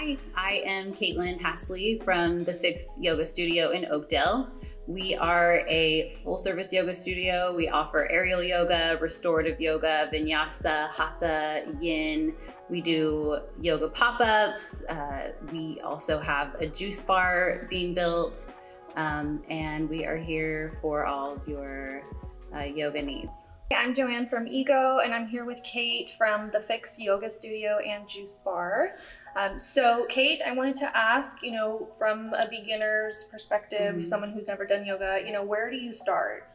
Hi, I am Caitlin Hasley from the Fix Yoga Studio in Oakdale. We are a full service yoga studio. We offer aerial yoga, restorative yoga, vinyasa, hatha, yin. We do yoga pop ups. Uh, we also have a juice bar being built. Um, and we are here for all of your uh, yoga needs. I'm Joanne from Ego, and I'm here with Kate from the Fix Yoga Studio and Juice Bar. Um, so, Kate, I wanted to ask, you know, from a beginner's perspective, mm-hmm. someone who's never done yoga, you know, where do you start?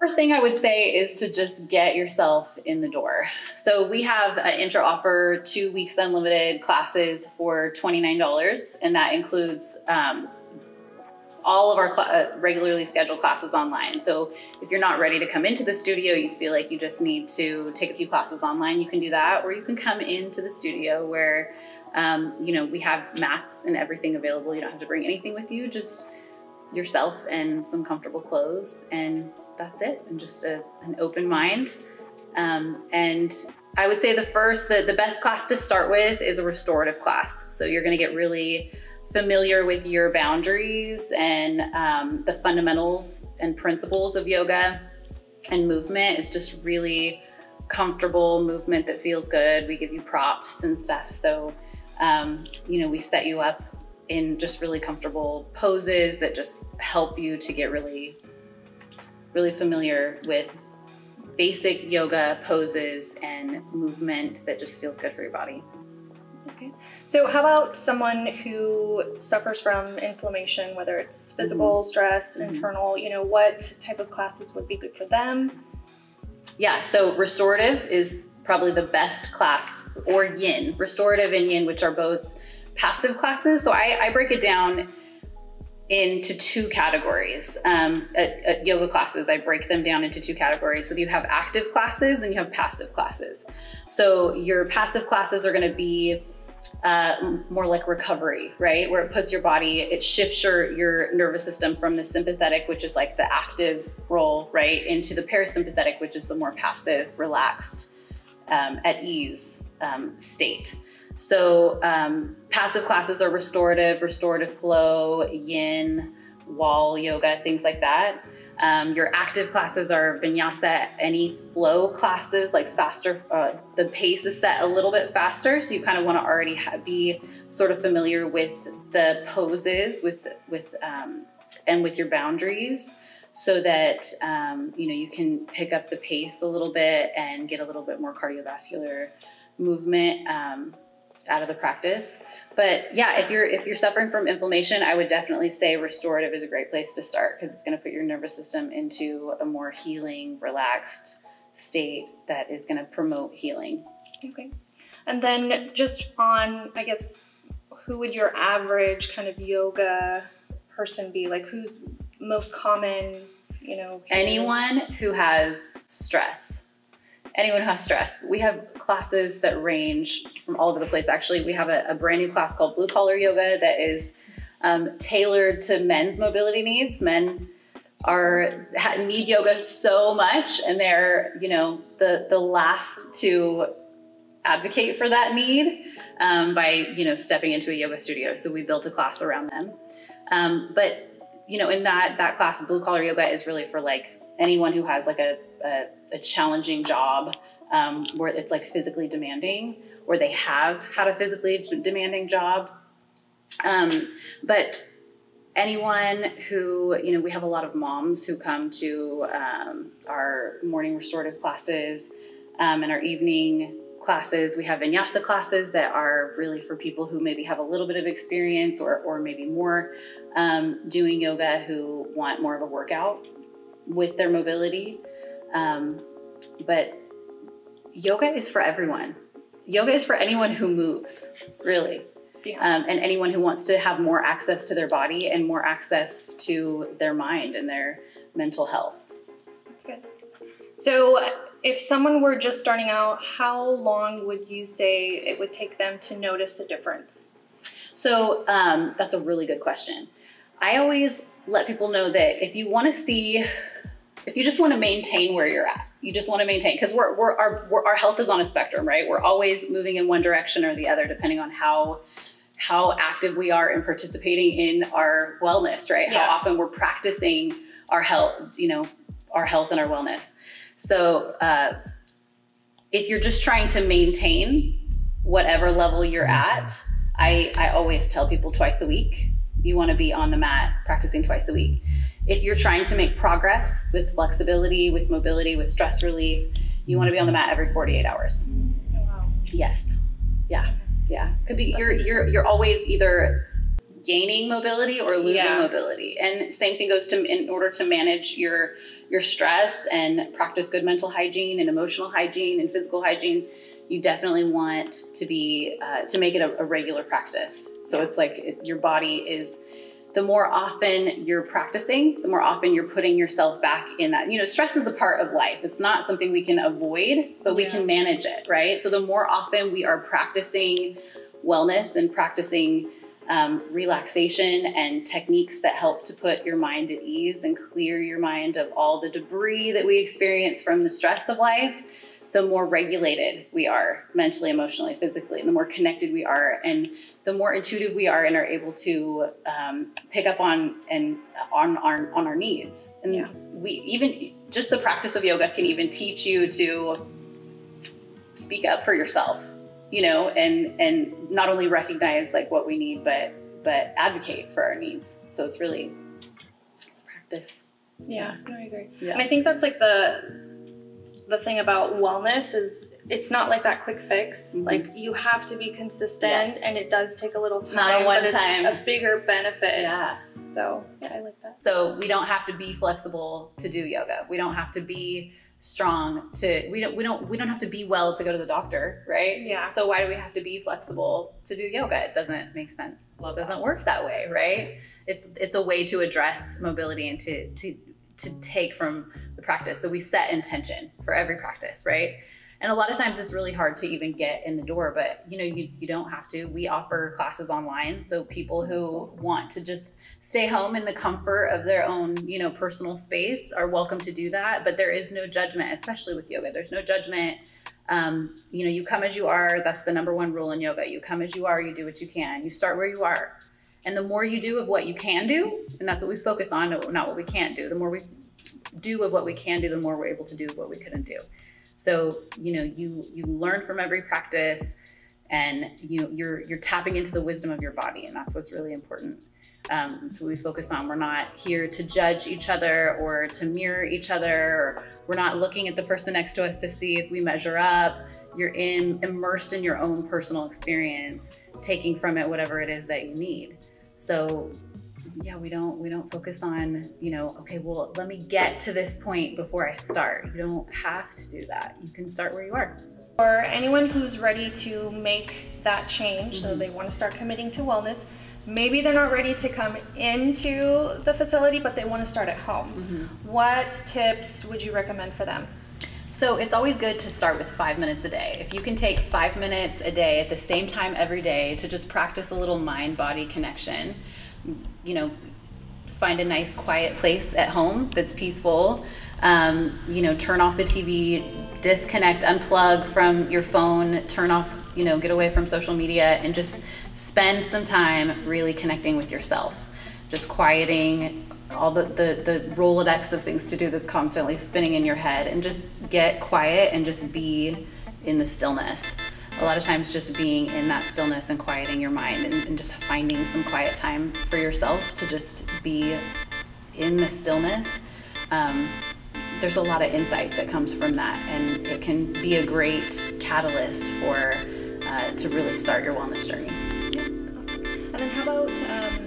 First thing I would say is to just get yourself in the door. So we have an intro offer, two weeks unlimited classes for $29, and that includes um, all of our cl- uh, regularly scheduled classes online. So if you're not ready to come into the studio, you feel like you just need to take a few classes online, you can do that, or you can come into the studio where um, you know we have mats and everything available. You don't have to bring anything with you, just yourself and some comfortable clothes, and that's it. And just a, an open mind. Um, and I would say the first, the, the best class to start with is a restorative class. So you're going to get really familiar with your boundaries and um, the fundamentals and principles of yoga and movement. It's just really comfortable movement that feels good. We give you props and stuff. So, um, you know, we set you up in just really comfortable poses that just help you to get really, really familiar with basic yoga poses and movement that just feels good for your body. Okay. So, how about someone who suffers from inflammation, whether it's physical, mm-hmm. stress, mm-hmm. internal? You know, what type of classes would be good for them? Yeah, so restorative is probably the best class, or yin. Restorative and yin, which are both passive classes. So, I, I break it down into two categories. Um, at, at, yoga classes, I break them down into two categories. So you have active classes and you have passive classes. So your passive classes are going to be uh, more like recovery, right? Where it puts your body, it shifts your, your nervous system from the sympathetic, which is like the active role, right, into the parasympathetic, which is the more passive, relaxed, um, at ease um, state. So um, passive classes are restorative, restorative flow, yin, wall yoga, things like that. Um, your active classes are vinyasa, any flow classes, like faster, uh, the pace is set a little bit faster. So you kind of want to already be sort of familiar with the poses with, with, um, and with your boundaries so that, um, you know, you can pick up the pace a little bit and get a little bit more cardiovascular movement um, out of the practice. But yeah, if you're if you're suffering from inflammation, I would definitely say restorative is a great place to start because it's going to put your nervous system into a more healing, relaxed state that is going to promote healing. Okay. And then just on, I guess, who would your average kind of yoga person be? Like who's most common, you know? Anyone who has stress anyone who has stress. We have classes that range from all over the place. Actually, we have a, a brand new class called Blue Collar Yoga that is um, tailored to men's mobility needs. Men are need yoga so much, and they're you know the the last to advocate for that need um, by you know stepping into a yoga studio. So we built a class around them. Um, but you know, in that that class, blue collar yoga is really for like anyone who has like a, a, a challenging job um, where it's like physically demanding, or they have had a physically demanding job. Um, but anyone who, you know, we have a lot of moms who come to um, our morning restorative classes um, and our evening classes. We have vinyasa classes that are really for people who maybe have a little bit of experience or, or maybe more um, doing yoga who want more of a workout with their mobility. Um, but yoga is for everyone. Yoga is for anyone who moves, really. Yeah. Um, and anyone who wants to have more access to their body and more access to their mind and their mental health. That's good. So, if someone were just starting out, how long would you say it would take them to notice a difference? So, um, that's a really good question. I always let people know that if you want to see if you just want to maintain where you're at, you just want to maintain because we're, we're, our, we're, our health is on a spectrum, right? We're always moving in one direction or the other depending on how how active we are in participating in our wellness, right? Yeah. How often we're practicing our health, you know, our health and our wellness. So uh, if you're just trying to maintain whatever level you're at, I, I always tell people twice a week. You want to be on the mat practicing twice a week. If you're trying to make progress with flexibility, with mobility, with stress relief, you want to be on the mat every 48 hours. Oh, wow. Yes. Yeah. Yeah. Could be That's you're you're you're always either gaining mobility or losing Yeah. mobility. And same thing goes to in order to manage your your stress and practice good mental hygiene and emotional hygiene and physical hygiene, you definitely want to be uh, to make it a, a regular practice. So it's like it, your body is the more often you're practicing, the more often you're putting yourself back in that. You know, stress is a part of life. It's not something we can avoid, but we Yeah. can manage it, right? So the more often we are practicing wellness and practicing um, relaxation and techniques that help to put your mind at ease and clear your mind of all the debris that we experience from the stress of life, the more regulated we are mentally, emotionally, physically, and the more connected we are, and the more intuitive we are and are able to um, pick up on and on our on our needs. And Yeah. we even just the practice of yoga can even teach you to speak up for yourself you know and and not only recognize like what we need but but advocate for our needs so it's really it's practice Yeah, no, I agree. Yeah. And I think that's like the the thing about wellness is it's not like that quick fix. Mhm. Like you have to be consistent, Yes. and it does take a little time. not a but it's one-time- a bigger benefit. yeah So yeah, I like that. so we don't have to be flexible to do yoga we don't have to be strong to we don't we don't we don't have to be well to go to the doctor right Yeah. so why do we have to be flexible to do yoga it doesn't make sense Love it doesn't work that way right it's it's a way to address mobility and to to to take from the practice. So we set intention for every practice right? And a lot of times it's really hard to even get in the door but you know you, you don't have to. We offer classes online so people who want to just stay home in the comfort of their own you know personal space are welcome to do that but there is no judgment especially with yoga. There's no judgment. Um, you know you come as you are that's the number one rule in yoga. You come as you are you do what you can. You start where you are and the more you do of what you can do and that's what we focus on not what we can't do. The more we do of what we can do the more we're able to do what we couldn't do. So you know you you learn from every practice and you know you're you're tapping into the wisdom of your body and that's what's really important. Um, so we focus on we're not here to judge each other or to mirror each other we're not looking at the person next to us to see if we measure up. You're in immersed in your own personal experience taking from it whatever it is that you need so yeah we don't we don't focus on you know okay well let me get to this point before i start you don't have to do that you can start where you are For anyone who's ready to make that change, so Mhm. they want to start committing to wellness, maybe they're not ready to come into the facility, but they want to start at home. What tips would you recommend for them? So it's always good to start with five minutes a day. If you can take five minutes a day at the same time every day to just practice a little mind body connection, you know, find a nice quiet place at home that's peaceful. Um, you know, turn off the TV, disconnect, unplug from your phone, turn off, you know, get away from social media and just spend some time really connecting with yourself. Just quieting all the, the, the Rolodex of things to do that's constantly spinning in your head and just get quiet and just be in the stillness. A lot of times, just being in that stillness and quieting your mind and, and just finding some quiet time for yourself to just be in the stillness. Um, there's a lot of insight that comes from that, and it can be a great catalyst for uh, to really start your wellness journey. Yeah, Awesome. And then how about um,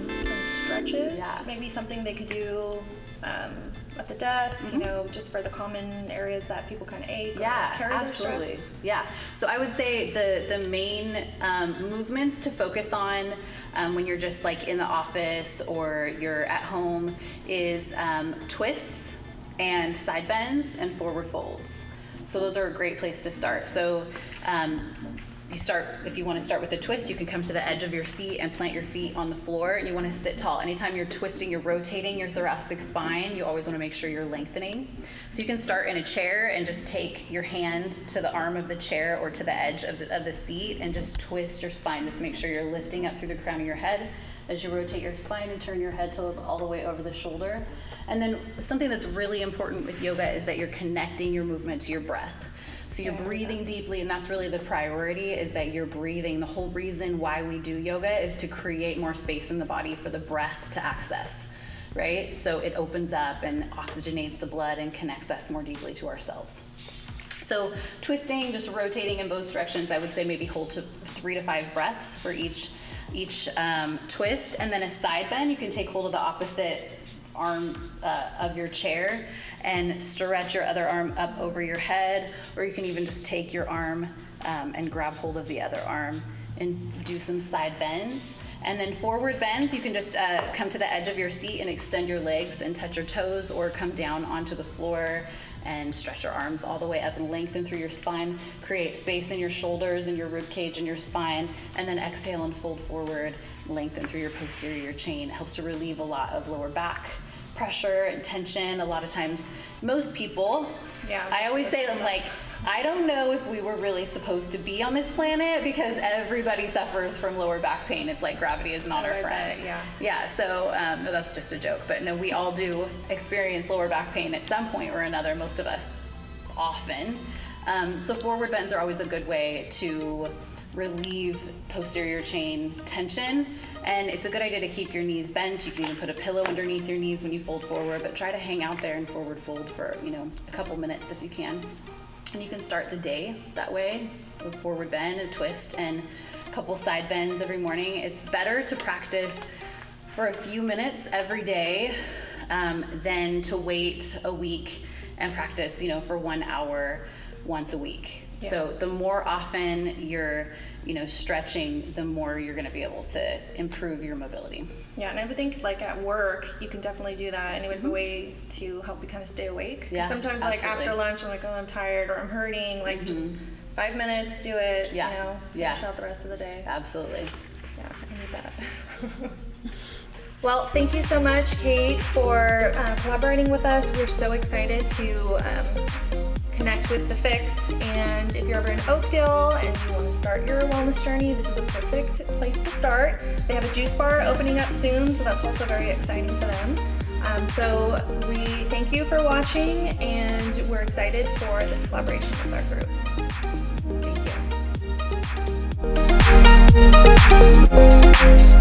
Yeah. Maybe something they could do um, at the desk, you Mhm. know, just for the common areas that people kind of ache. Yeah, absolutely. Yeah. So I would say the the main um, movements to focus on um, when you're just like in the office or you're at home is um, twists and side bends and forward folds. So those are a great place to start. So um, you start, if you want to start with a twist, you can come to the edge of your seat and plant your feet on the floor and you want to sit tall. Anytime you're twisting, you're rotating your thoracic spine, you always want to make sure you're lengthening. So you can start in a chair and just take your hand to the arm of the chair or to the edge of the, of the seat and just twist your spine. Just make sure you're lifting up through the crown of your head as you rotate your spine and turn your head to look all the way over the shoulder. And then something that's really important with yoga is that you're connecting your movement to your breath. So you're breathing deeply, and that's really the priority is that you're breathing. The whole reason why we do yoga is to create more space in the body for the breath to access, right? So it opens up and oxygenates the blood and connects us more deeply to ourselves. So twisting, just rotating in both directions, I would say maybe hold to three to five breaths for each each um, twist, and then a side bend. You can take hold of the opposite arm uh, of your chair and stretch your other arm up over your head, or you can even just take your arm um, and grab hold of the other arm and do some side bends. And then forward bends, you can just uh, come to the edge of your seat and extend your legs and touch your toes, or come down onto the floor and stretch your arms all the way up and lengthen through your spine. Create space in your shoulders and your rib cage and your spine, and then exhale and fold forward, lengthen through your posterior chain. It helps to relieve a lot of lower back pressure and tension. A lot of times, most people, yeah, I always say them like, I don't know if we were really supposed to be on this planet because everybody suffers from lower back pain. It's like gravity is not oh, our friend. yeah. Yeah. So um, no, that's just a joke, but no, we all do experience lower back pain at some point or another. Most of us, often. Um, so forward bends are always a good way to relieve posterior chain tension. And it's a good idea to keep your knees bent. You can even put a pillow underneath your knees when you fold forward, but try to hang out there and forward fold for, you know, a couple minutes if you can. And you can start the day that way, a forward bend, a twist, and a couple side bends every morning. It's better to practice for a few minutes every day um, than to wait a week and practice, you know, for one hour once a week. Yeah. So the more often you're, you know, stretching, the more you're going to be able to improve your mobility. Yeah, and I would think like at work, you can definitely do that, and it would be a mm-hmm. way to help you kind of stay awake. Yeah, sometimes absolutely. like after lunch, I'm like, oh, I'm tired or I'm hurting. Like mm-hmm. just five minutes, do it. Yeah. You know, finish yeah. out the rest of the day. Absolutely. Yeah, I need that. Well, thank you so much, Kate, for uh, collaborating with us. We're so excited to um, with the Fix. And if you're ever in Oakdale and you want to start your wellness journey, this is a perfect place to start. They have a juice bar opening up soon, so that's also very exciting for them. Um, so we thank you for watching and we're excited for this collaboration with our group. Thank you.